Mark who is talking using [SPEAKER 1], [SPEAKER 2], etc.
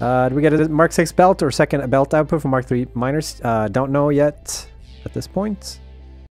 [SPEAKER 1] Uh, do we get a Mark 6 belt or second belt output from Mark 3 miners? Uh, don't know yet at this point.